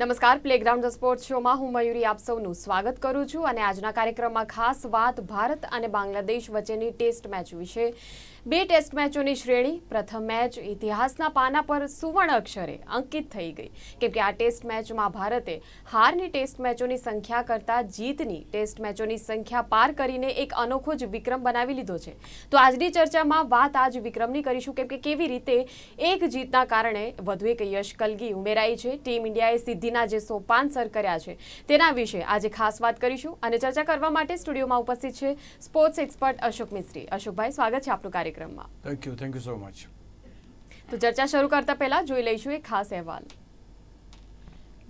નમસ્કાર playground sport શોમાં હું મયુરી આપ સૌનું સ્વાગત કરું છું અને આજના કાર્યક્રમમાં ખાસ વાત ભારત અને બાંગ્લાદેશ વચ્ચેની ટેસ્ટ મેચ વિશે બે ટેસ્ટ મેચોની શ્રેણી, પ્રથમ મેચ ઇતિહાસના પાના પર સુવર્ણ અક્ષરે અંકિત થઈ ગઈ. કેમ કે આ ટેસ્ટ મેચમાં ભારતે હારની ટેસ્ટ મેચોની સંખ્યા કરતાં જીતની ટેસ્ટ મેચોની સંખ્યા પાર કરીને એક અનોખો જ વિક્રમ બનાવી લીધો છે. તો આજની ચર્ચામાં વાત આજ વિક્રમની કરીશું, કેમ કે કેવી રીતે એક જીતના કારણે વધુ એક યશ કલગી ઉમેરાઈ છે. ટીમ ઇન્ડિયાએ સિદ્ધિના જે સોપાન સર કર્યા છે તેના વિશે આજે ખાસ વાત કરીશું. અને ચર્ચા કરવા માટે સ્ટુડિયોમાં ઉપસ્થિત છે સ્પોર્ટ્સ એક્સપર્ટ અશોક મિસ્ત્રી. અશોકભાઈ, સ્વાગત છે આપનું કાર્યક્રમમાં. Thank you thank you so much તો ચર્ચા શરૂ કરતા પહેલા જોઈ લઈશું એક ખાસ અહેવાલ.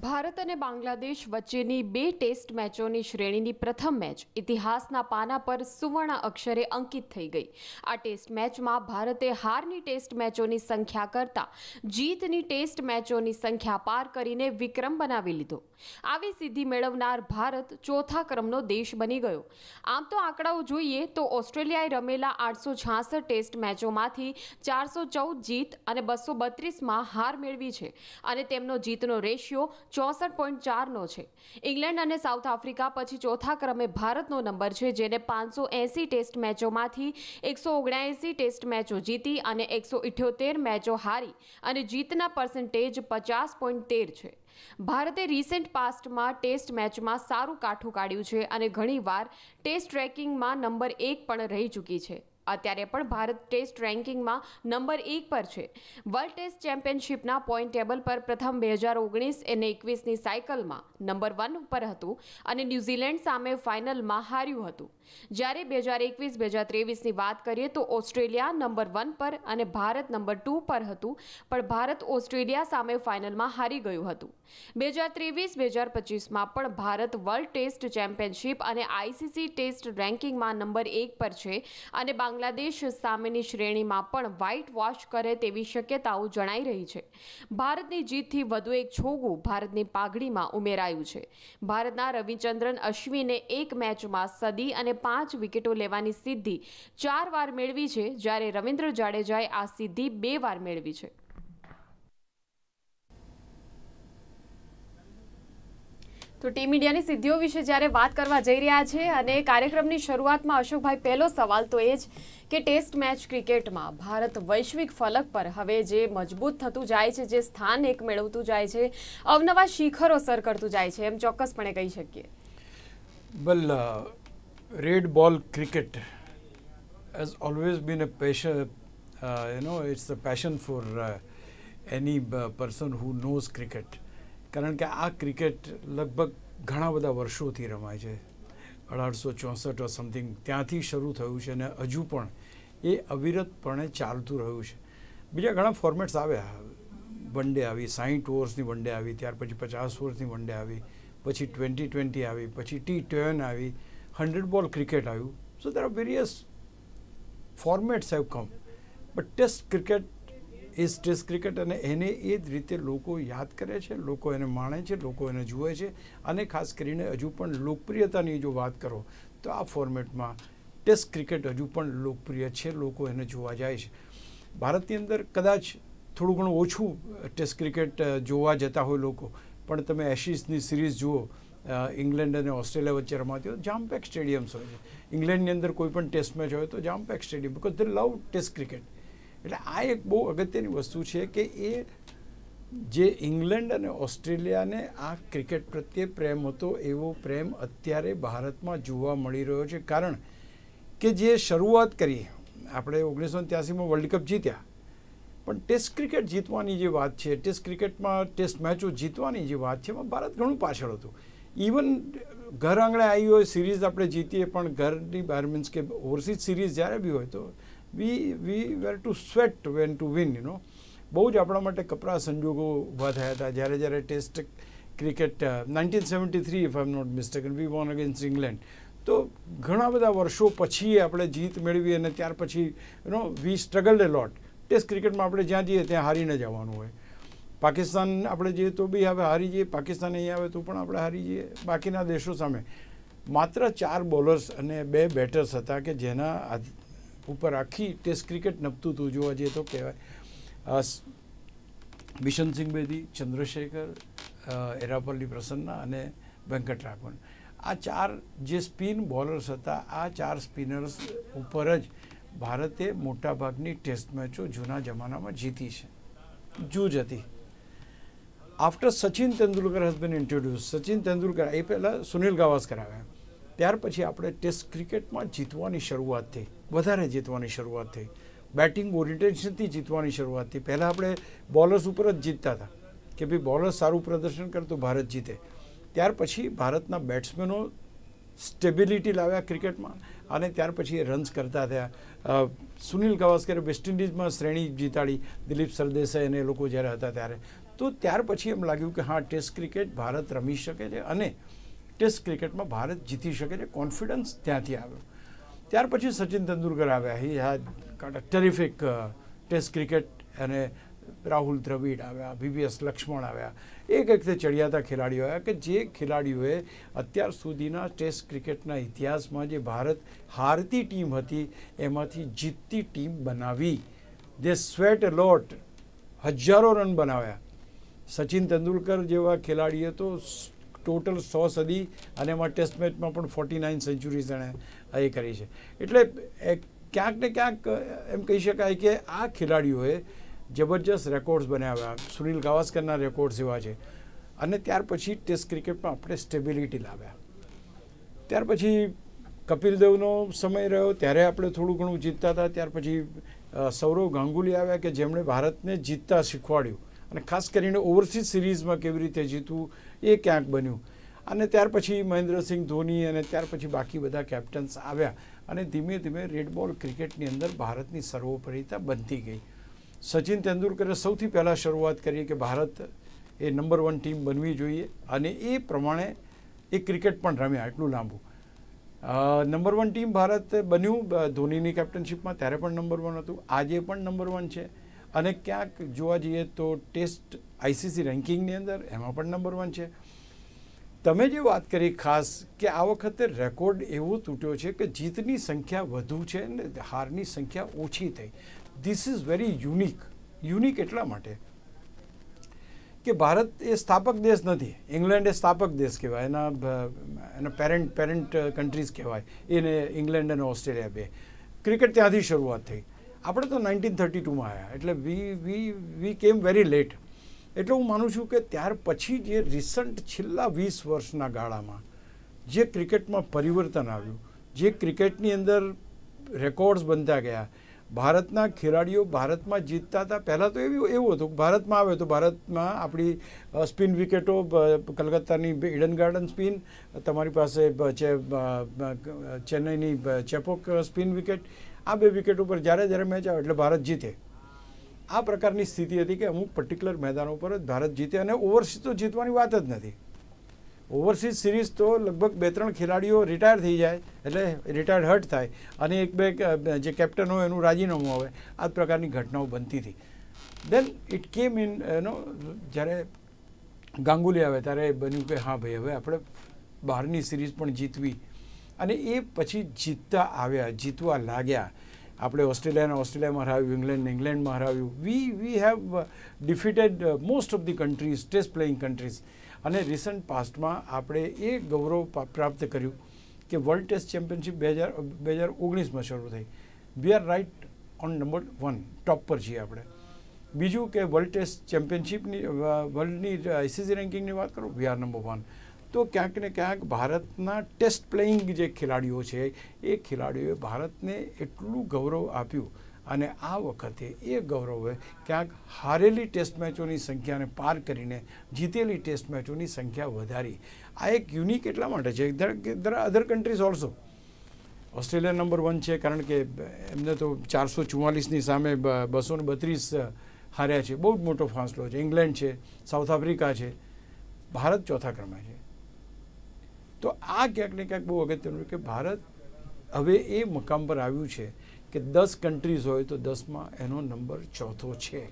ભારત અને બાંગ્લાદેશ વચ્ચેની બે ટેસ્ટ મેચોની શ્રેણીની પ્રથમ મેચ ઇતિહાસના પાના પર સુવર્ણ અક્ષરે અંકિત થઈ ગઈ. આ ટેસ્ટ મેચમાં ભારતે હારની ટેસ્ટ મેચોની સંખ્યા કરતાં જીતની ટેસ્ટ મેચોની સંખ્યા પાર કરીને વિક્રમ બનાવી લીધો. આવી સિદ્ધિ મેળવનાર ભારત ચોથા ક્રમનો દેશ બની ગયો. આમ તો આંકડાઓ જોઈએ તો ઓસ્ટ્રેલિયાએ રમેલા આઠસો છાસઠ ટેસ્ટ મેચોમાંથી ચારસો ચૌદ જીત અને બસો બત્રીસમાં હાર મેળવી છે અને તેમનો જીતનો રેશિયો ચોસઠ પોઈન્ટ ચારનો છે. ઇંગ્લેન્ડ અને સાઉથ આફ્રિકા પછી ચોથા ક્રમે ભારતનો નંબર છે, જેને પાંચસો એંસી ટેસ્ટ મેચોમાંથી એકસો ઓગણએંસી ટેસ્ટ મેચો જીતી અને એકસો ઇઠ્યોતેર મેચો હારી અને જીતના પર્સન્ટેજ પચાસ પોઈન્ટ તેર છે. ભારતે રિસેન્ટ પાસ્ટમાં ટેસ્ટ મેચમાં સારું કાઠું કાઢ્યું છે અને ઘણીવાર ટેસ્ટ ટ્રેકિંગમાં નંબર એક પણ રહી ચૂકી છે. અત્યારે પણ ભારત ટેસ્ટ રેન્કિંગમાં નંબર એક પર છે. વર્લ્ડ ટેસ્ટ ચેમ્પિયનશિપના પોઈન્ટ ટેબલ પર પ્રથમ બે હજાર ઓગણીસ અને એકવીસની સાયકલમાં નંબર વન ઉપર હતું અને ન્યૂઝીલેન્ડ સામે ફાઇનલમાં હાર્યું હતું. જ્યારે બે હજાર એકવીસ, બે હજાર ત્રેવીસની વાત કરીએ તો ઓસ્ટ્રેલિયા નંબર વન પર અને ભારત નંબર ટુ પર હતું, પણ ભારત ઓસ્ટ્રેલિયા સામે ફાઇનલમાં હારી ગયું હતું. બે હજાર ત્રેવીસ, બે હજાર પચીસમાં પણ ભારત વર્લ્ડ ટેસ્ટ ચેમ્પિયનશિપ અને આઈસીસી ટેસ્ટ રેન્કિંગમાં નંબર એક પર છે અને બાંગ્લાદેશ સામેની શ્રેણીમાં પણ વ્હાઇટ વોશ કરે તેવી શક્યતાઓ જણાઈ રહી છે. ભારતની જીતથી વધુ એક છોગું ભારતની પાઘડીમાં ઉમેરાયું છે. ભારતના રવિચંદ્રન અશ્વિને એક મેચમાં સદી અને પાંચ વિકેટો લેવાની સિદ્ધિ ચાર વાર મેળવી છે, જ્યારે રવિન્દ્ર જાડેજાએ આ સિદ્ધિ બે વાર મેળવી છે. તો ટીમ ઇન્ડિયાની સિદ્ધિઓ વિશે જ્યારે વાત કરવા જઈ રહ્યા છે અને કાર્યક્રમની શરૂઆતમાં અશોકભાઈ, પહેલો સવાલ તો એ જ કે ટેસ્ટ મેચ ક્રિકેટમાં ભારત વૈશ્વિક ફલક પર હવે જે મજબૂત થતું જાય છે, જે સ્થાન એક મેળવતું જાય છે, અવનવા શિખરો સર કરતું જાય છે, એમ ચોક્કસપણે કહી શકીએ. Well red ball cricket has always been a passion you know it's a passion for any person who knows cricket. કારણ કે આ ક્રિકેટ લગભગ ઘણા બધા વર્ષોથી રમાય છે. અઢારસો ચોસઠ સમથિંગ ત્યાંથી શરૂ થયું છે અને હજુ પણ એ અવિરતપણે ચાલતું રહ્યું છે. બીજા ઘણા ફોર્મેટ્સ આવ્યા. વન ડે આવી સાહીઠ ઓવર્સની વન ડે આવી, ત્યાર પછી પચાસ ઓવર્સની વન ડે આવી, પછી ટ્વેન્ટી ટ્વેન્ટી આવી, પછી ટી ટ્વેન આવી હંડ્રેડ બોલ ક્રિકેટ આવ્યું. So there are various formats have come but test cricket is test cricket અને એને એ જ રીતે લોકો યાદ કરે છે, લોકો એને માણે છે, લોકો એને જુએ છે અને ખાસ કરીને હજુ પણ લોકપ્રિયતાની જો વાત કરો, તો આ ફોર્મેટમાં ટેસ્ટ ક્રિકેટ હજુ પણ લોકપ્રિય છે, લોકો એને જોવા જાય છે. ભારતની અંદર કદાચ થોડું ઘણું ઓછું ટેસ્ટ ક્રિકેટ જોવા જતા હોય લોકો, પણ તમે એશિઝની સિરીઝ જુઓ ઇંગ્લેન્ડ અને ઓસ્ટ્રેલિયા વચ્ચે રમાતી હોય જામપેક સ્ટેડિયમ્સ હોય છે. ઇંગ્લેન્ડની અંદર કોઈ પણ ટેસ્ટ મેચ હોય તો jam pack stadium because they love test cricket. એટલે આ એક બહુ અગત્યની વસ્તુ છે કે એ જે ઇંગ્લેન્ડ અને ઓસ્ટ્રેલિયાને આ ક્રિકેટ પ્રત્યે પ્રેમ હતો, એવો પ્રેમ અત્યારે ભારતમાં જોવા મળી રહ્યો છે. કારણ કે જે શરૂઆત કરી, આપણે ઓગણીસો ત્યાસીમાં વર્લ્ડ કપ જીત્યા, પણ ટેસ્ટ ક્રિકેટ જીતવાની જે વાત છે ટેસ્ટ ક્રિકેટમાં ટેસ્ટ મેચો જીતવાની જે વાત છે, એમાં ભારત ઘણું પાછળ હતું. ઇવન ઘર આંગણે આવી હોય સિરીઝ આપણે જીતીએ, પણ ઘરની બહાર મીન્સ કે ઓવરસીઝ સિરીઝ જ્યારે બી હોય તો we we were to sweat when to win you know બહુ જ આપણા માટે કપરા સંજોગો ઊભા થયા હતા. જ્યારે જ્યારે test cricket nineteen seventy three if I not mistaken we won against England તો ઘણા બધા વર્ષો પછી આપણે જીત મેળવી અને ત્યાર પછી you know V સ્ટ્રગલ્ડ A lot test ક્રિકેટમાં આપણે જ્યાં જઈએ ત્યાં હારીને જવાનું હોય. પાકિસ્તાન આપણે જઈએ તો બી હવે હારી જઈએ. પાકિસ્તાન અહીં આવે તો પણ આપણે હારી જઈએ. બાકીના દેશો સામે. માત્ર ચાર બોલર્સ અને બે બેટર્સ હતા કે જેના ઉપર આખી ટેસ્ટ ક્રિકેટ નપતું હતું, જોવા જઈએ તો કહેવાય. બિશનસિંહ બેદી, ચંદ્રશેખર એરાપલ્લી પ્રસન્ના અને વેંકટ રાઘવન. આ ચાર જે સ્પિન બોલર્સ હતા, આ ચાર સ્પિનર્સ ઉપર જ ભારતે મોટાભાગની ટેસ્ટ મેચો જૂના જમાનામાં જીતી છે. જૂજ હતી. After Sachin Tendulkar has been introduce Sachin Tendulkar, એ પહેલાં સુનિલ ગાવસ્કર આવ્યા. ત્યાર પછી આપણે ટેસ્ટ ક્રિકેટમાં જીતવાની શરૂઆત થઈ. વધારે જીતવાની શરૂઆત થઈ. બેટિંગ ઓરિએન્ટેશનથી જીતવાની શરૂઆત થઈ. પહેલાં આપણે બોલર્સ ઉપર જ જીતતા હતા. કે ભાઈ બોલર સારું પ્રદર્શન કરે તો ભારત જીતે. ત્યાર પછી ભારતના બેટ્સમેનો સ્ટેબિલિટી લાવ્યા ક્રિકેટમાં અને ત્યાર પછી રન્સ કરતા થયા. સુનિલ ગાવસ્કરે વેસ્ટ ઇન્ડિઝમાં શ્રેણી જીતાડી. દિલીપ સરદેસાઈ અને લોકો જ્યારે હતા ત્યારે. તો ત્યાર પછી એમ લાગ્યું કે હા, ટેસ્ટ ક્રિકેટ ભારત રમી શકે છે અને ટેસ્ટ ક્રિકેટમાં ભારત જીતી શકે છે, કોન્ફિડન્સ ત્યાંથી આવ્યો. ત્યાર પછી સચિન તેંડુલકર આવ્યા. He had terrific test cricket અને રાહુલ દ્રવિડ આવ્યા બીબીએસ લક્ષ્મણ આવ્યા. એક એકથી ચડિયાતા ખેલાડીઓ આવ્યા કે જે ખેલાડીઓએ અત્યાર સુધીના ટેસ્ટ ક્રિકેટના ઇતિહાસમાં જે ભારત હારતી ટીમ હતી, એમાંથી જીતતી ટીમ બનાવી. જે સ્વેટ લોટ હજારો રન બનાવ્યા. સચિન તેંડુલકર જેવા ખેલાડીએ તો ટોટલ સો સદી અને એમાં ટેસ્ટ મેચમાં પણ ફોર્ટી નાઇન સેન્ચુરીઝ એણે એ કરી છે. એટલે ક્યાંક ને ક્યાંક એમ કહી શકાય કે આ ખેલાડીઓએ જબરજસ્ત રેકોર્ડ્સ બનાવ્યા. સુનિલ ગાવસ્કરના રેકોર્ડ્સ એવા છે. અને ત્યાર પછી ટેસ્ટ ક્રિકેટમાં આપણે સ્ટેબિલિટી લાવ્યા. ત્યાર પછી કપિલ દેવનો સમય રહ્યો. ત્યારે આપણે થોડું ઘણું જીતતા હતા. ત્યાર પછી સૌરવ ગાંગુલી આવ્યા કે જેમણે ભારતને જીતતા શીખવાડ્યું. અને ખાસ કરીને ઓવરસીઝ સિરીઝમાં કેવી રીતે જીતવું એ ક્યાંક બન્યું. અને ત્યાર પછી મહેન્દ્રસિંહ ધોની અને ત્યાર પછી બાકી બધા કેપ્ટન્સ આવ્યા અને ધીમે ધીમે રેડ બોલ ક્રિકેટની અંદર ભારતની સર્વોપરિતા બનતી ગઈ. સચિન તેંડુલકરે સૌથી પહેલાં શરૂઆત કરી કે ભારત એ નંબર વન ટીમ બનવી જોઈએ અને એ પ્રમાણે એ ક્રિકેટ પણ રમ્યા એટલું લાંબુ. નંબર વન ટીમ ભારત બન્યું ધોનીની કેપ્ટનશીપમાં ત્યારે પણ નંબર વન હતું, આજે પણ નંબર વન છે. અને ક્યાંક જોવા જઈએ તો ટેસ્ટ આઈસીસી રેન્કિંગની અંદર એમાં પણ નંબર વન છે. તમે જે વાત કરી ખાસ કે આ વખતે રેકોર્ડ એવો તૂટ્યો છે કે જીતની સંખ્યા વધુ છે અને હારની સંખ્યા ઓછી થઈ. This is very unique unique એટલા માટે કે ભારત એ સ્થાપક દેશ નથી. ઇંગ્લેન્ડ એ સ્થાપક દેશ કહેવાય. એના એના પેરેન્ટ પેરેન્ટ કન્ટ્રીઝ કહેવાય. એને ઇંગ્લેન્ડ અને ઓસ્ટ્રેલિયા બે. ક્રિકેટ ત્યાંથી શરૂઆત થઈ. આપણે તો નાઇન્ટીન થર્ટી ટુમાં આવ્યા, એટલે વી વી વી કેમ વેરી લેટ એટલે હું માનું છું કે ત્યાર પછી જે રિસન્ટ છેલ્લા વીસ વર્ષના ગાળામાં જે ક્રિકેટમાં પરિવર્તન આવ્યું, જે ક્રિકેટની અંદર રેકોર્ડ્સ બનતા ગયા, ભારતના ખેલાડીઓ ભારતમાં જીતતા હતા. પહેલાં તો એવું એવું હતું ભારતમાં આવે તો ભારતમાં આપણી સ્પિન વિકેટો કલકત્તાની ઇડન ગાર્ડન સ્પિન તમારી પાસે છે ચેન્નઈની ચેપોક સ્પિન વિકેટ આ બે વિકેટ ઉપર જ્યારે જ્યારે મેચ આવે એટલે ભારત જીતે. આ પ્રકારની સ્થિતિ હતી કે અમુક પર્ટિક્યુલર મેદાનો પર જ ભારત જીતે અને ઓવરસીઝ તો જીતવાની વાત જ નથી. ઓવરસીઝ સિરીઝ તો લગભગ બે ત્રણ ખેલાડીઓ રિટાયર થઈ જાય એટલે રિટાયર્ડ હર્ટ થાય અને એક બે, જે કેપ્ટન હોય એનું રાજીનામું આવે. આ પ્રકારની ઘટનાઓ બનતી હતી. દેન ઇટ કેમ ઇન એનો, જ્યારે ગાંગુલી આવે ત્યારે બન્યું કે હા ભાઈ, હવે આપણે બહારની સિરીઝ પણ જીતવી. અને એ પછી જીતતા આવ્યા, જીતવા લાગ્યા. આપણે ઓસ્ટ્રેલિયાને ઓસ્ટ્રેલિયામાં હરાવ્યું, ઇંગ્લેન્ડને ઇંગ્લેન્ડમાં હરાવ્યું. We we have defeated most of the countries test playing countries અને રિસન્ટ પાસ્ટમાં આપણે એ ગૌરવ પ્રાપ્ત કર્યું કે વર્લ્ડ ટેસ્ટ ચેમ્પિયનશિપ બે હજાર બે હજાર ઓગણીસમાં શરૂ થઈ. We are right on number one top પર છીએ આપણે. બીજું કે વર્લ્ડ ટેસ્ટ ચેમ્પિયનશિપની વર્લ્ડની આઈસીસી રેન્કિંગની વાત કરું? વી આર નંબર વન તો ક્યાંક ને ક્યાંક ભારતના ટેસ્ટ પ્લેઇંગ જે ખેલાડીઓ છે, એ ખેલાડીઓએ ભારતને એટલું ગૌરવ આપ્યું અને આ વખતે એ ગૌરવે ક્યાંક હારેલી ટેસ્ટ મેચોની સંખ્યાને પાર કરીને જીતેલી ટેસ્ટ મેચોની સંખ્યા વધારી. આ એક યુનિક એટલા માટે છે, દર other countries also Australia number one છે, કારણ કે એમને તો ચારસો ચુમ્માલીસની સામે બસો ને બત્રીસ હાર્યા છે. બહુ જ મોટો ફાંસલો છે. ઇંગ્લેન્ડ છે સાઉથ આફ્રિકા છે. ભારત ચોથા ક્રમે છે. તો આ ક્યાંક ને ક્યાંક બહુ અગત્યનું કે ભારત હવે એ મકામ પર આવ્યું છે કે દસ કન્ટ્રીઝ હોય તો દસમાં એનો નંબર ચોથો છે.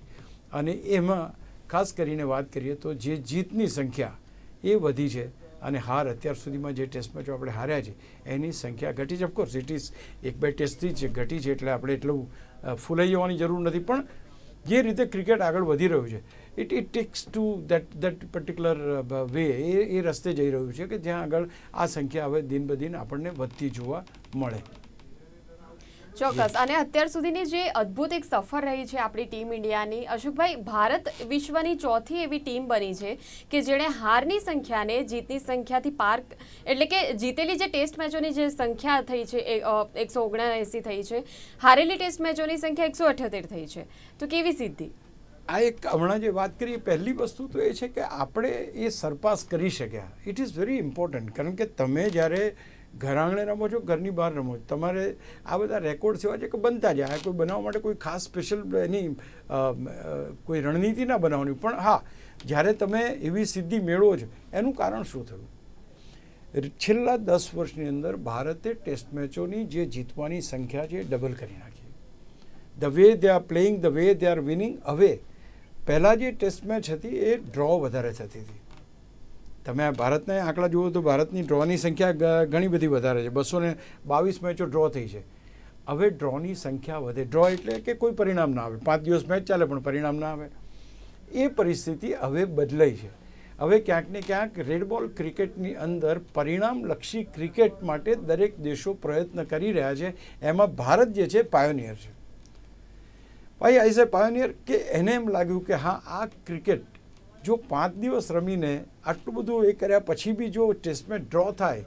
અને એમાં ખાસ કરીને વાત કરીએ તો જે જીતની સંખ્યા એ વધી છે અને હાર અત્યાર સુધીમાં જે ટેસ્ટ મેચો આપણે હાર્યા છે, એની સંખ્યા ઘટી છે. ઓફકોર્સ ઇટ ઇઝ એક બે ટેસ્ટથી જ ઘટી છે એટલે આપણે એટલું ફૂલાઈ જવાની જરૂર નથી. પણ જે રીતે ક્રિકેટ આગળ વધી રહ્યું છે it it takes to that that particular way એ એ રસ્તે જઈ રહ્યું છે કે જ્યાં આગળ આ સંખ્યા હવે દિન બ દિન આપણને વધતી જોવા મળે. ચોક્કસ. અને અત્યાર સુધીની જે અદ્ભુત એક સફર રહી છે આપણી ટીમ ઇન્ડિયાની, અશોકભાઈ, ભારત વિશ્વની ચોથી એવી ટીમ બની છે કે જેણે હારની સંખ્યાને જીતની સંખ્યાથી પાર એટલે કે જીતેલી જે ટેસ્ટ મેચોની જે સંખ્યા થઈ છે એકસો ઓગણએંસી થઈ છે, હારેલી ટેસ્ટ મેચોની સંખ્યા એકસો અઠ્યોતેર થઈ છે. તો કેવી સિદ્ધિ? આ એક હમણાં જે વાત કરીએ, પહેલી વસ્તુ તો એ છે કે આપણે એ સરપાસ કરી શક્યા. ઇટ ઇઝ વેરી ઇમ્પોર્ટન્ટ કારણ કે તમે જ્યારે ઘર આંગણે રમો છો, ઘરની બહાર રમો છો? તમારે આ બધા રેકોર્ડ્સ એવા છે કે બનતા જાય. કોઈ બનાવવા માટે કોઈ ખાસ સ્પેશિયલ એની કોઈ રણનીતિ ના બનાવવાની પણ હા, જ્યારે તમે એવી સિદ્ધિ મેળવો છો, એનું કારણ શું થયું? છેલ્લા દસ વર્ષની અંદર ભારતે ટેસ્ટ મેચોની જે જીતવાની સંખ્યા છે એ ડબલ કરી નાખી. The way they are playing the way they are winning હવે પહેલાં જે ટેસ્ટ મેચ હતી એ ડ્રો વધારે થતી હતી. તમે ભારતના આંકડા જુઓ તો ભારતની ડ્રોની સંખ્યા ઘણી બધી વધારે છે. બસો ને બાવીસ મેચો ડ્રો થઈ છે. હવે ડ્રોની સંખ્યા વધે. ડ્રો એટલે કે કોઈ પરિણામ ના આવે. પાંચ દિવસ મેચ ચાલે પણ પરિણામ ના આવે. એ પરિસ્થિતિ હવે બદલાઈ છે. હવે ક્યાંક ને ક્યાંક રેડ બોલ ક્રિકેટની અંદર પરિણામલક્ષી ક્રિકેટ માટે દરેક દેશો પ્રયત્ન કરી રહ્યા છે. એમાં ભારત જે છે પાયોનિયર છે. ભાઈ આઈઝ એ પાયોનિયર કે એને એમ લાગ્યું કે હા, આ ક્રિકેટ જો પાંચ દિવસ રમીને આટલું બધું એ કર્યા પછી બી જો ટેસ્ટ ડ્રો થાય,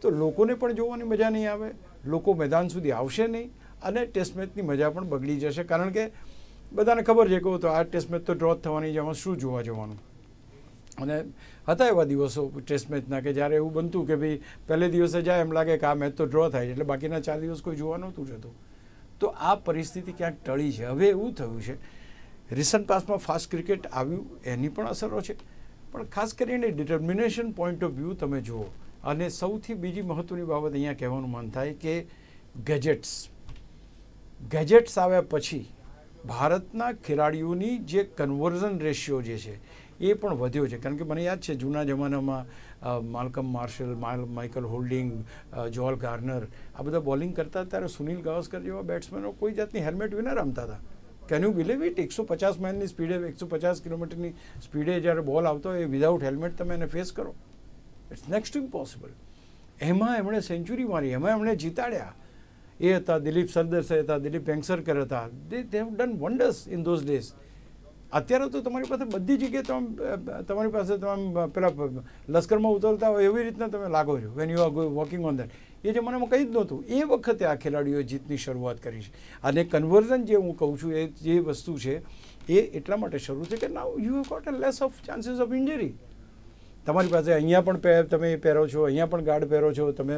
તો લોકોને પણ જોવાની મજા નહીં આવે. લોકો મેદાન સુધી આવશે નહીં અને ટેસ્ટ મેચની મજા પણ બગડી જશે. કારણ કે બધાને ખબર છે કે તો આ ટેસ્ટ મેચ તો ડ્રો થવાની છે. એમાં શું જોવા જવાનું? અને હતા એવા દિવસો ટેસ્ટ મેચના કે જ્યારે એવું બનતું કે ભાઈ પહેલે દિવસે જાય એમ લાગે કે આ મેચ તો ડ્રો થાય એટલે બાકીના ચાર દિવસ કોઈ જોવા નહોતું જતું. તો આ પરિસ્થિતિ ક્યાંક ટળી છે. હવે એવું થયું છે રિસન્ટ પાસમાં ફાસ્ટ ક્રિકેટ આવ્યું, એની પણ અસરો છે. પણ ખાસ કરીને ડિટર્મિનેશન પોઈન્ટ ઓફ વ્યૂ તમે જુઓ. અને સૌથી બીજી મહત્ત્વની બાબત અહીંયા કહેવાનું મન થાય કે ગેજેટ્સ ગેજેટ્સ આવ્યા પછી ભારતના ખેલાડીઓની જે કન્વર્ઝન રેશિયો જે છે, એ પણ વધ્યો છે. કારણ કે મને યાદ છે, જૂના જમાનામાં Malcolm Marshall Michael Holding Joel Garner, આ બધા બોલિંગ કરતા ત્યારે સુનિલ ગાવસ્કર જેવા બેટ્સમેનો કોઈ જાતની હેલ્મેટ વિના રમતા હતા. કેન યુ બિલીવ ઇટ એકસો પચાસ માઇલની સ્પીડે એકસો પચાસ કિલોમીટરની સ્પીડે જ્યારે બોલ આવતો હોય વિધાઉટ હેલ્મેટ તમે એને ફેસ કરો. ઇટ્સ નેક્સ્ટ ઇમ્પોસિબલ એમાં એમણે સેન્ચુરી મારી, એમાં એમણે જીતાડ્યા. એ હતા દિલીપ સરદેસાઈ હતા દિલીપ વેંગસરકર હતા. They they have done wonders in those days અત્યારે તો તમારી પાસે બધી જગ્યાએ તમે, તમારી પાસે તમે, પેલા લશ્કરમાં ઉતરતા હોય એવી રીતના તમે લાગો છો. When you are walking on that એ જમાનામાં કંઈ જ નહોતું. એ વખતે આ ખેલાડીઓએ જીતની શરૂઆત કરી છે. અને કન્વર્ઝન જે હું કહું છું, એ જે વસ્તુ છે, એ એટલા માટે શરૂ છે કે now you have got a less of chances of injury તમારી પાસે અહીંયા પણ તમે પહેરો છો, અહીંયા પણ ગાર્ડ પહેરો છો, તમે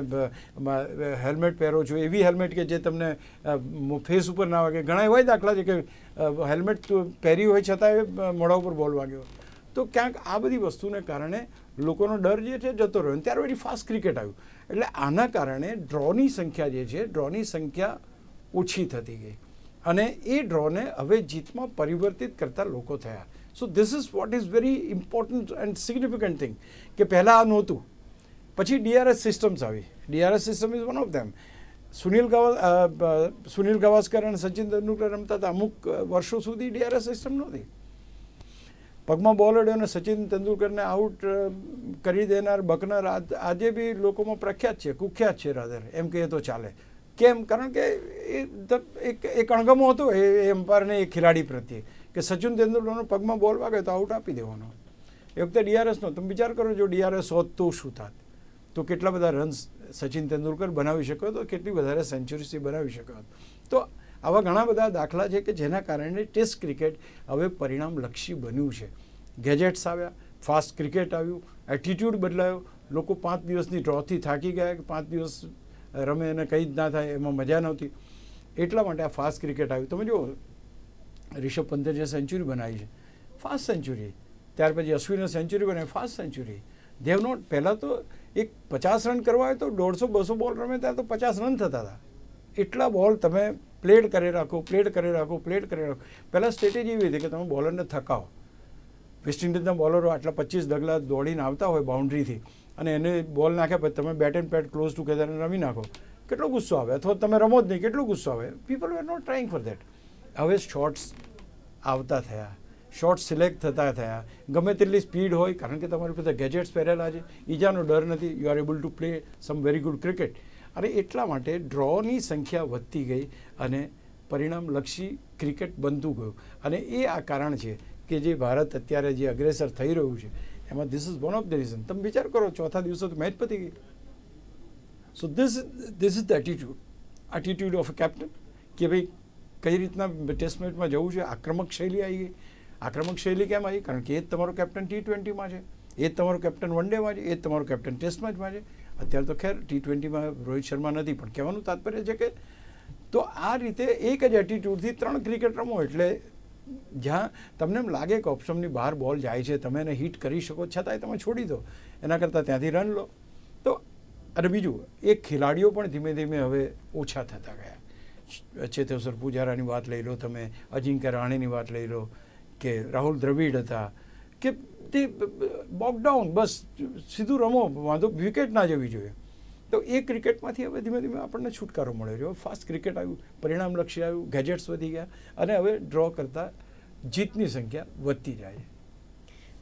હેલ્મેટ પહેરો છો, એવી હેલ્મેટ કે જે તમને ફેસ ઉપર ના વાગે. ઘણા એવા દાખલા છે કે હેલ્મેટ પહેરી હોય છતાં મોઢા ઉપર બોલ વાગ્યો. તો ક્યાંક આ બધી વસ્તુને કારણે લોકોનો ડર જે છે જતો રહ્યો. ત્યારે પછી ફાસ્ટ ક્રિકેટ આવ્યું. એટલે આના કારણે ડ્રોની સંખ્યા જે છે ડ્રોની સંખ્યા ઓછી થતી ગઈ. અને એ ડ્રોને હવે જીતમાં પરિવર્તિત કરતા લોકો થયા. So this is what is very important and significant thing કે પહેલાં આ નહોતું. પછી ડીઆરએસ સિસ્ટમ્સ આવી. DRS system is one of them Sunil ગાવા સુનિલ ગાવાસ્કર અને સચિન તેંડુલકર રમતા હતા. અમુક વર્ષો સુધી ડીઆરએસ સિસ્ટમ નહોતી. પગમાં બોલ અડ્યો અને સચિન તેંડુલકરને આઉટ કરી દેનાર બકનર આજ- બી લોકોમાં પ્રખ્યાત છે, કુખ્યાત છે રાધર એમ કહીએ તો ચાલે. કેમ? કારણ કે એ એક અણગમો હતો એ એમ્પાયરને એ ખેલાડી પ્રત્યે, કે સચિન તેંડુલકરનો પગમાં બોલ વાગે તો આઉટ આપી દેવાનો. એ વખતે ડીઆરએસનો, તમે વિચાર કરો જો ડીઆરએસ હોત તો શું થાત? તો કેટલા બધા રન્સ સચિન તેંડુલકર બનાવી શક્યો હતો, કેટલી વધારે સેન્ચુરીસી બનાવી શક્યો હતો. તો આવા ઘણા બધા દાખલા છે કે જેના કારણે ટેસ્ટ ક્રિકેટ હવે પરિણામલક્ષી બન્યું છે. ગેજેટ્સ આવ્યા, ફાસ્ટ ક્રિકેટ આવ્યું, એટીટ્યૂડ બદલાયો, લોકો પાંચ દિવસની ડ્રોથી થાકી ગયા કે પાંચ દિવસ રમે અને કંઈ જ ના થાય એમાં મજા નહોતી. એટલા માટે આ ફાસ્ટ ક્રિકેટ આવ્યું. તમે જુઓ, રિષભ પંતે જે સેન્ચુરી બનાવી છે, ફાસ્ટ સેન્ચુરી. ત્યાર પછી અશ્વિને સેન્ચુરી બનાવી ફાસ્ટ સેન્ચુરી. દેવનો પહેલાં તો એક પચાસ રન કરવા હોય તો દોઢસો, બસો બોલ રમે, ત્યાં તો પચાસ રન થતા હતા. એટલા બોલ તમે પ્લેડ કરી રાખો, પ્લેડ કરી રાખો, પ્લેડ કરી રાખો. પહેલાં સ્ટ્રેટેજી એવી હતી કે તમે બોલરને થકાવો. વેસ્ટ ઇન્ડિઝના બોલરો આટલા પચીસ ડગલા દોડીને આવતા હોય બાઉન્ડ્રીથી અને એને બોલ નાખ્યા પછી તમે bat and pad close together રમી નાખો. કેટલો ગુસ્સો આવે? અથવા તમે રમો જ નહીં, કેટલો ગુસ્સો આવે? People were not trying for that હવે શોર્ટ્સ આવતા થયા. શોર્ટ સિલેક્ટ થતા થયા. ગમે તેટલી સ્પીડ હોય, કારણ કે તમારી પાસે ગેજેટ્સ પહેરેલા છે. ઈજાનો ડર નથી. You are able to play some very good cricket અને એટલા માટે ડ્રોની સંખ્યા વધતી ગઈ અને પરિણામલક્ષી ક્રિકેટ બનતું ગયું. અને એ આ કારણ છે કે જે ભારત અત્યારે જે અગ્રેસર થઈ રહ્યું છે, એમાં this is one of the reason તમે વિચાર કરો, ચોથા દિવસે તો મેચ પતી ગઈ. So this this is the attitude attitude of a captain કે ભાઈ, કઈ રીતના ટેસ્ટ મેચમાં જવું છે? આક્રમક શૈલી આવી ગઈ. આક્રમક શૈલી કેમ આવી? કારણ કે એ જ તમારો કેપ્ટન ટી ટ્વેન્ટીમાં છે. એ જ તમારો કેપ્ટન વન ડેમાં છે. એ જ તમારો કેપ્ટન ટેસ્ટ મેચમાં છે. અત્યારે તો ખેર ટી ટ્વેન્ટીમાં રોહિત શર્મા નથી, પણ કહેવાનું તાત્પર્ય છે કે તો આ રીતે એક જ એટીટ્યૂડથી ત્રણ ક્રિકેટ રમો એટલે જ્યાં તમને એમ લાગે કે ઓપ્શનની બહાર બોલ જાય છે, તમે એને હિટ કરી શકો, છતાંય તમે છોડી દો. એના કરતાં ત્યાંથી રન લો. તો, અને બીજું એ ખેલાડીઓ પણ ધીમે ધીમે હવે ઓછા થતા ગયા. ચેતેશ્વર પૂજારાની વાત લઈ લો તમે, અજિંક્ય રાણીની વાત લઈ લો, કે રાહુલ દ્રવિડ હતા, કે તે બોકડાઉન બસ, સીધું રમો, વાંધો, વિકેટ ના જવી જોઈએ. તો એ ક્રિકેટમાંથી હવે ધીમે ધીમે આપણને છુટકારો મળ્યો છે ફાસ્ટ ક્રિકેટ આવ્યું, પરિણામલક્ષી આવ્યું ગેજેટ્સ વધી ગયા અને હવે ડ્રો કરતાં જીતની સંખ્યા વધતી જાય છે.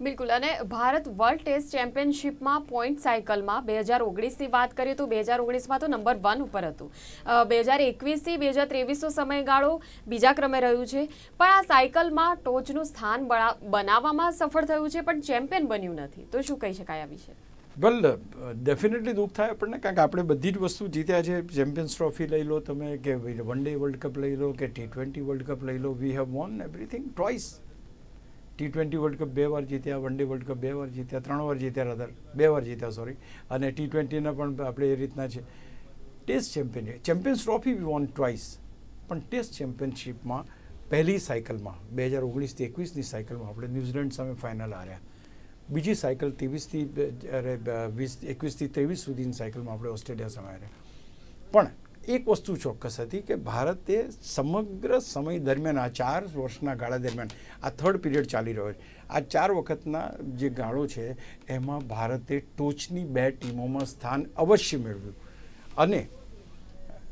બિલકુલ. અને ભારત વર્લ્ડ ટેસ્ટ ચેમ્પિયનશિપમાં પોઈન્ટ સાયકલમાં બે હજાર ઓગણીસની વાત કરીએ તો બે હજાર ઓગણીસમાં તો નંબર વન ઉપર હતું. બે હજાર એકવીસથી બે હજાર ત્રેવીસનો સમયગાળો બીજા ક્રમે રહ્યું છે. પણ આ સાયકલમાં ટોચનું સ્થાન બનાવવામાં સફળ થયું છે, પણ ચેમ્પિયન બન્યું નથી. તો શું કહી શકાય આ વિશે? વેલ ડેફિનેટલી દુઃખ થાય આપણને, કારણ કે આપણે બધી જ વસ્તુ જીત્યા છે. ચેમ્પિયન્સ ટ્રોફી લઈ લો તમે, કે વન ડે વર્લ્ડ કપ લઈ લો, કે ટી ટ્વેન્ટી વર્લ્ડ કપ લઈ લો we have won everything twice T twenty world cup બે વાર જીત્યા વન ડે વર્લ્ડ કપ બે વાર જીત્યા, ત્રણ વાર જીત્યા રાધર બે વાર જીત્યા સોરી અને ટી ટ્વેન્ટીના પણ આપણે એ રીતના છે. Test champion champions trophy we won twice પણ ટેસ્ટ ચેમ્પિયનશિપમાં પહેલી સાયકલમાં બે હજાર ઓગણીસથી એકવીસની સાયકલમાં આપણે ન્યૂઝીલેન્ડ સામે ફાઇનલ હાર્યા. બીજી સાયકલ ત્રેવીસથી વીસ, એકવીસથી ત્રેવીસ સુધીની સાયકલમાં આપણે ઓસ્ટ્રેલિયા સામે હાર્યા. પણ એક વસ્તુ ચોક્કસ હતી કે ભારતે સમગ્ર સમય દરમિયાન, આ ચાર વર્ષના ગાળા દરમિયાન, આ થર્ડ પીરિયડ ચાલી રહ્યો છે. આ ચાર વખતના જે ગાળો છે, એમાં ભારતે ટોચની બે ટીમોમાં સ્થાન અવશ્ય મેળવ્યું. અને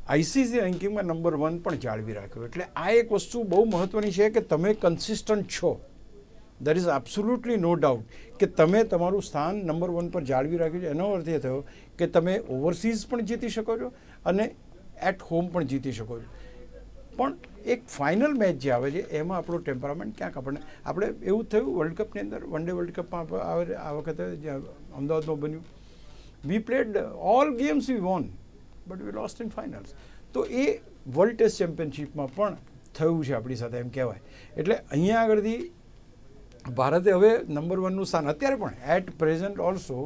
આઈસીસી રેન્કિંગમાં નંબર વન પણ જાળવી રાખ્યો. એટલે આ એક વસ્તુ બહુ મહત્વની છે કે તમે કન્સિસ્ટન્ટ છો. There is absolutely no doubt કે તમે તમારું સ્થાન નંબર વન પર જાળવી રાખ્યું છે. એનો અર્થ એ થયો કે તમે ઓવરસીઝ પણ જીતી શકો છો અને એટ હોમ પણ જીતી શકો છો. પણ એક ફાઇનલ મેચ જે આવે છે, એમાં આપણો ટેમ્પરામેન્ટ ક્યાંક આપણને, આપણે એવું થયું વર્લ્ડ કપની અંદર વન ડે વર્લ્ડ કપમાં આ વખતે અમદાવાદમાં બન્યું. We played all games we won but we lost in finals તો એ વર્લ્ડ ટેસ્ટ ચેમ્પિયનશિપમાં પણ થયું છે આપણી સાથે, એમ કહેવાય. એટલે અહીંયા આગળથી ભારતે હવે નંબર વનનું સ્થાન, અત્યારે પણ at present also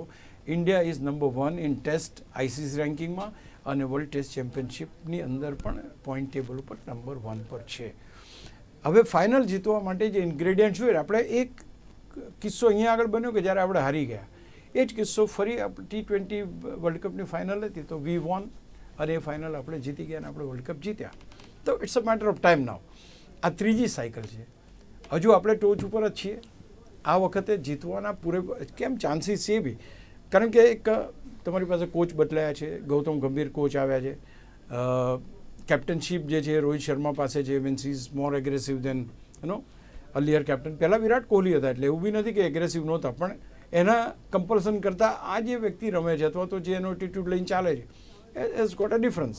India is number one in test ICC રેન્કિંગમાં અને વર્લ્ડ ટેસ્ટ ચેમ્પિયનશિપની અંદર પણ પોઈન્ટ ટેબલ ઉપર નંબર વન પર છે. હવે ફાઇનલ જીતવા માટે જે ઇન્ગ્રેડિયન્ટ જોઈએ આપણે એક કિસ્સો અહીંયા આગળ બન્યો કે જ્યારે આપણે હારી ગયા. એ જ કિસ્સો ફરી ટી ટ્વેન્ટી વર્લ્ડ કપની ફાઇનલ હતી, તો વી વોન અને એ ફાઇનલ આપણે જીતી ગયા અને આપણે વર્લ્ડ કપ જીત્યા. તો it's a matter of time now આ ત્રીજી સાયકલ છે. હજુ આપણે ટોચ ઉપર જ છીએ. આ વખતે જીતવાના પૂરે કેમ ચાન્સીસ છે બી? કારણ કે એક તમારી પાસે કોચ બદલાયા છે, ગૌતમ ગંભીર કોચ આવ્યા છે. કેપ્ટનશીપ જે છે, રોહિત શર્મા પાસે છે means is more aggressive than you know earlier captain પહેલાં વિરાટ કોહલી હતા એટલે એવું બી નથી કે એગ્રેસિવ નહોતા, પણ એના કમ્પલ્સન કરતાં આ જે વ્યક્તિ રમે છે અથવા તો જે એનો એટીટ્યુડ લઈને ચાલે છે as got a difference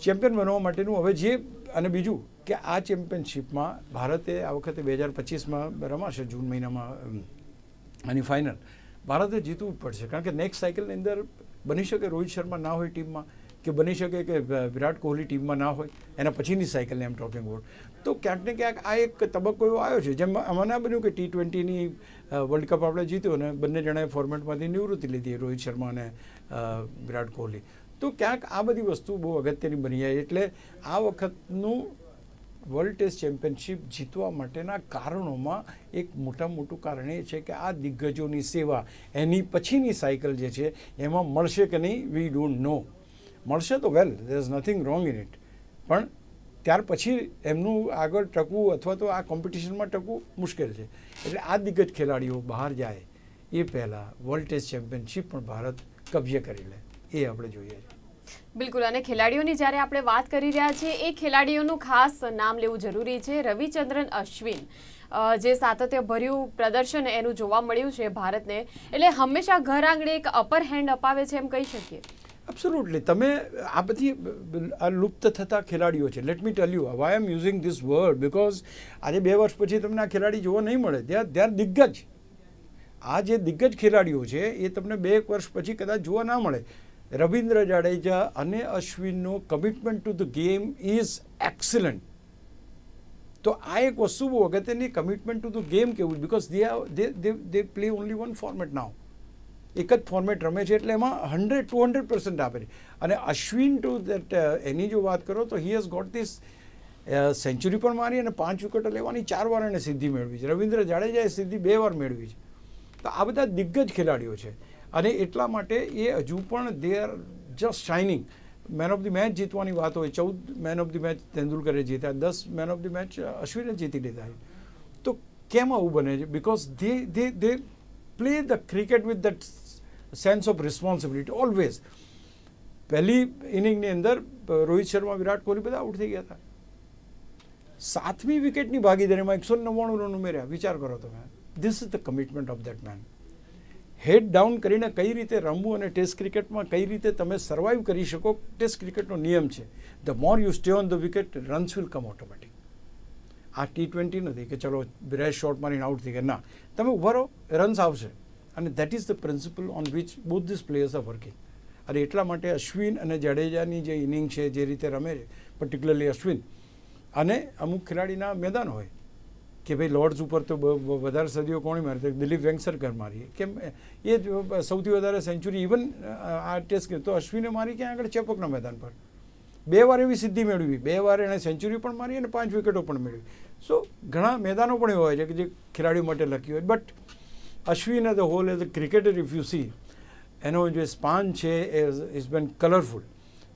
champion બનવા માટેનું હવે જે, અને બીજું કે આ ચેમ્પિયનશિપમાં ભારતે આ વખતે બે હજાર પચીસમાં રમાશે જૂન મહિનામાં આની ફાઇનલ ભારતે જીતવું પડશે. કારણ કે નેક્સ્ટ સાયકલની અંદર બની શકે રોહિત શર્મા ના હોય ટીમમાં કે બની શકે કે વિરાટ કોહલી ટીમમાં ના હોય, એના પછીની સાયકલને એમ ટોકિંગ અબાઉટ તો ક્યાંક ને ક્યાંક આ એક તબક્કો એવો આવ્યો છે, જેમ આમાં ના બન્યું કે ટી ટ્વેન્ટીની વર્લ્ડ કપ આપણે જીત્યો અને બંને જણાએ ફોર્મેટમાંથી નિવૃત્તિ લીધી રોહિત શર્મા અને વિરાટ કોહલી. તો ક્યાંક આ બધી વસ્તુ બહુ અગત્યની બની જાય. એટલે આ વખતનું વર્લ્ડ ટેસ્ટ ચેમ્પિયનશિપ જીતવા માટેના કારણોમાં એક મોટા મોટું કારણ એ છે કે આ દિગ્ગજોની સેવા, એની પછીની સાયકલ જે છે, એમાં મળશે કે નહીં વી ડોન્ટ નો મળશે તો well there is nothing wrong in it પણ ત્યાર પછી એમનું આગળ ટકવું અથવા તો આ કોમ્પિટિશનમાં ટકવું મુશ્કેલ છે. એટલે આ દિગ્ગજ ખેલાડીઓ બહાર જાય એ પહેલાં વર્લ્ડ ટેસ્ટ ચેમ્પિયનશિપ પણ ભારત કબજે કરી લે. એ આપણે જોઈએ છીએ બિલકુલ, અને ખેલાડીઓની જ્યારે આપણે વાત કરી રહ્યા છીએ, એ ખેલાડીઓનું ખાસ નામ લેવું જરૂરી છે. રવિચંદ્રન અશ્વિન જે સાતત્ય ભર્યું પ્રદર્શન એનું જોવા મળ્યું છે ભારતને, એટલે હંમેશા ઘર આંગણે એક અપર હેન્ડ અપાવે છે એમ કહી શકીએ. એબ્સોલ્યુટલી તમે આ બધી, આ લુપ્ત થતા ખેલાડીઓ છે. Let me tell you why am using this word because આજે બે વર્ષ પછી તમને આ ખેલાડી જોવા નહીં મળે. ત્યાં ત્યાં દિગ્ગજ. આ જે દિગ્ગજ ખેલાડીઓ છે, એ તમને બે એક વર્ષ પછી કદાચ જોવા ના મળે. રવિન્દ્ર જાડેજા અને અશ્વિનનો commitment to the game is excellent તો આ એક વસ્તુ બહુ અગત્યની કમિટમેન્ટ ટુ ધ ગેમ કેવું because they they they they play only one format now એક જ ફોર્મેટ રમે છે એટલે એમાં હંડ્રેડ ટુ હંડ્રેડ પર્સન્ટ આપે છે. અને અશ્વિન ટુ દેટ એની જો વાત કરો તો he has got this century પણ મારી અને પાંચ વિકેટો લેવાની ચાર વાર એને સિદ્ધિ મેળવી છે. રવિન્દ્ર જાડેજાએ સિદ્ધિ બે વાર મેળવી છે. તો આ બધા દિગ્ગજ ખેલાડીઓ છે. અને એટલા માટે એ હજુ પણ they are just shining man of the match જીતવાની વાત હોય, ચૌદ મેન ઓફ ધી મેચ તેંડુલકરે જીત્યા, દસ મેન ઓફ ધી મેચ અશ્વિને જીતી લીધા. તો કેમ આવું બને છે? Because they they they play the cricket with that sense of responsibility always પહેલી ઇનિંગની અંદર રોહિત શર્મા, વિરાટ કોહલી બધા આઉટ થઈ ગયા હતા. સાતમી વિકેટની ભાગીદારીમાં એકસો નવ્વાણું રન ઉમેર્યા. વિચાર કરો તમે. This is the commitment of that man head down કરીને કઈ રીતે રમવું અને ટેસ્ટ ક્રિકેટમાં કઈ રીતે તમે સર્વાઈવ કરી શકો ટેસ્ટ ક્રિકેટનો નિયમ છે. The more you stay on the wicket runs will come automatic આ ટી ટ્વેન્ટી નથી કે ચલો બ્રેશ શોટ મારીને આઉટ થઈ ગયા. ના. તમે ઊભા રહો રન્સ આવશે. અને that is the principle on which both this players are working અને એટલા માટે અશ્વિન અને જાડેજાની જે ઇનિંગ છે, જે રીતે રમે છે પર્ટિક્યુલરલી અશ્વિન. અને અમુક ખેલાડીના મેદાન હોય. કે ભાઈ લોર્ડ્સ ઉપર તો વધારે સદીઓ કોણે મારી? દિલીપ વેંગસરકર મારી. કેમ, એ જ સૌથી વધારે સેન્ચુરી ઇવન આ ટેસ્ટ તો અશ્વિને મારી ક્યાં આગળ ચેપકના મેદાન પર? બે વાર એવી સિદ્ધિ મેળવી. બે વાર એણે સેન્ચુરી પણ મારી અને પાંચ વિકેટો પણ મેળવી. સો ઘણા મેદાનો પણ એવા હોય છે કે જે ખેલાડીઓ માટે લખ્યું હોય. But Ashwin as a whole as a cricketer if you see એનો જે સ્પાન છે, એ ઇઝ બેન કલરફુલ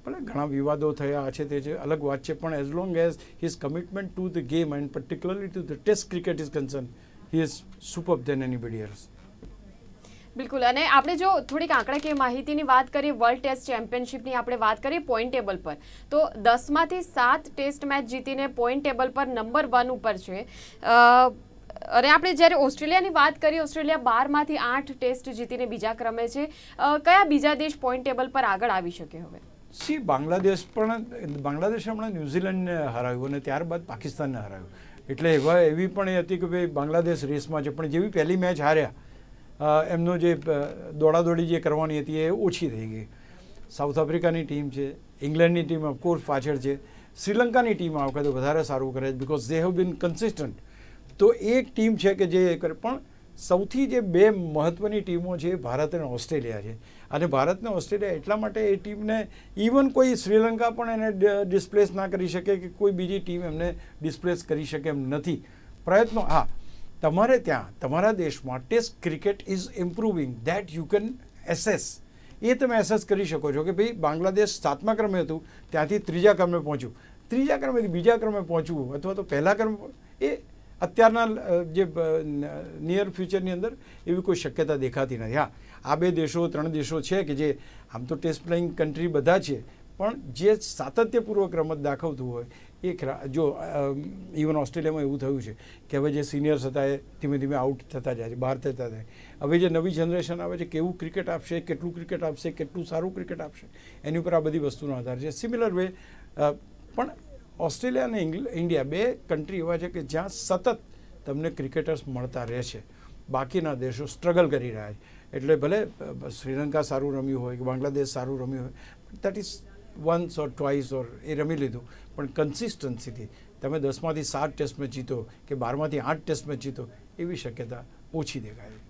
ભલે ઘણા વિવાદો થયા. છે તે છે અલગ વાત છે. પણ as long as his commitment to the game and particularly to the test cricket is concern he is super than anybody else બિલકુલ. અને આપણે જો થોડીક આંકડાકીય માહિતીની વાત કરીએ વર્લ્ડ ટેસ્ટ ચેમ્પિયનશિપની આપણે વાત કરીએ પોઈન્ટ ટેબલ પર, તો દસમાંથી સાત ટેસ્ટ મેચ જીતીને પોઈન્ટ ટેબલ પર નંબર વન ઉપર છે. અને આપણે જ્યારે ઓસ્ટ્રેલિયાની વાત કરીએ, ઓસ્ટ્રેલિયા બારમાંથી આઠ ટેસ્ટ જીતીને બીજા ક્રમે છે. કયા બીજા દેશ પોઈન્ટ ટેબલ પર આગળ આવી શકે હવે? સી બાંગ્લાદેશ પણ, બાંગ્લાદેશે હમણાં ન્યૂઝીલેન્ડને હરાવ્યું અને ત્યારબાદ પાકિસ્તાનને હરાવ્યું. એટલે એવા એવી પણ એ હતી કે ભાઈ બાંગ્લાદેશ રેસમાં છે, પણ જેવી પહેલી મેચ હાર્યા એમનો જે દોડાદોડી જે કરવાની હતી એ ઓછી થઈ ગઈ. સાઉથ આફ્રિકાની ટીમ છે, ઇંગ્લેન્ડની ટીમ ઓફકોર્સ પાછળ છે, શ્રીલંકાની ટીમ આ વખતે વધારે સારું કરે છે because they have been consistent તો એક ટીમ છે કે જે પણ સૌથી જે બે મહત્ત્વની ટીમો છે ભારત અને ઓસ્ટ્રેલિયા છે. અને ભારતને ઓસ્ટ્રેલિયા એટલા માટે એ ટીમને ઇવન કોઈ શ્રીલંકા પણ એને ડિસ્પ્લેસ ના કરી શકે કે કોઈ બીજી ટીમ એમને ડિસ્પ્લેસ કરી શકે એમ નથી. પ્રયત્નો હા, તમારે ત્યાં, તમારા દેશમાં test cricket is improving that you can assess એ તમે એસેસ કરી શકો છો કે ભાઈ બાંગ્લાદેશ સાતમા ક્રમે હતું, ત્યાંથી ત્રીજા ક્રમે પહોંચ્યું. ત્રીજા ક્રમેથી બીજા ક્રમે પહોંચવું અથવા તો પહેલા ક્રમે એ અત્યારના જે નિયર ફ્યુચરની અંદર એવી કોઈ શક્યતા દેખાતી નથી. હા, આ બે દેશો, ત્રણ દેશો છે કે જે આમ તો ટેસ્ટ પ્લેઇંગ કન્ટ્રી બધા છે, પણ જે સાતત્યપૂર્વક રમત દાખવતું હોય એ જો ઇવન ઓસ્ટ્રેલિયામાં એવું થયું છે કે હવે જે સિનિયર્સ હતા એ ધીમે ધીમે આઉટ થતા જાય છે, બહાર થતા જાય હવે જે નવી જનરેશન આવે છે, કેવું ક્રિકેટ આપશે, કેટલું ક્રિકેટ આપશે, કેટલું સારું ક્રિકેટ આપશે, એની ઉપર આ બધી વસ્તુનો આધાર છે. સિમિલર વે પણ ઓસ્ટ્રેલિયા અને ઇન્ડિયા બે કન્ટ્રી એવા છે કે જ્યાં સતત તમને ક્રિકેટર્સ મળતા રહેશે બાકીના દેશો સ્ટ્રગલ કરી રહ્યા છે. એટલે ભલે શ્રીલંકા સારું રમ્યું હોય કે બાંગ્લાદેશ સારું રમ્યું હોય that is once or twice or એ રમી લીધું. પણ કન્સિસ્ટન્સીથી તમે દસમાંથી સાત ટેસ્ટ મેચ જીતો કે બારમાંથી આઠ ટેસ્ટ મેચ જીતો, એવી શક્યતા ઓછી દેખાય છે.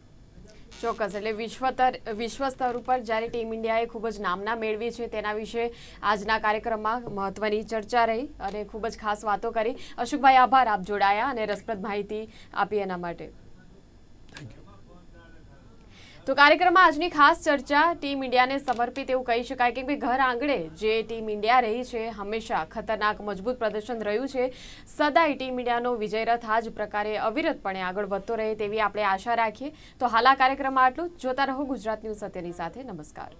ચોક્કસ. એટલે વિશ્વતર વિશ્વ સ્તર ઉપર જ્યારે ટીમ ઇન્ડિયાએ ખૂબ જ નામના મેળવી છે, તેના વિશે આજના કાર્યક્રમમાં મહત્વની ચર્ચા રહી અને ખૂબ જ ખાસ વાતો કરી. અશોકભાઈ, આભાર. આપ જોડાયા અને રસપ્રદ માહિતી આપી એના માટે. તો કાર્યક્રમમાં આજની ખાસ ચર્ચા ટીમ ઇન્ડિયાને સમર્પિત એવું કહી શકાય કે ઘર આંગણે જે ટીમ ઇન્ડિયા રહી છે, હંમેશા ખતરનાક, મજબૂત પ્રદર્શન રહ્યું છે. સદાય ટીમ ઇન્ડિયાનો વિજય રથ આ જ પ્રકારે અવિરતપણે આગળ વધતો રહે તેવી આપણે આશા રાખીએ. તો હાલ આ કાર્યક્રમમાં આટલું. જોતા રહો ગુજરાત ન્યૂઝ સત્યની સાથે. નમસ્કાર.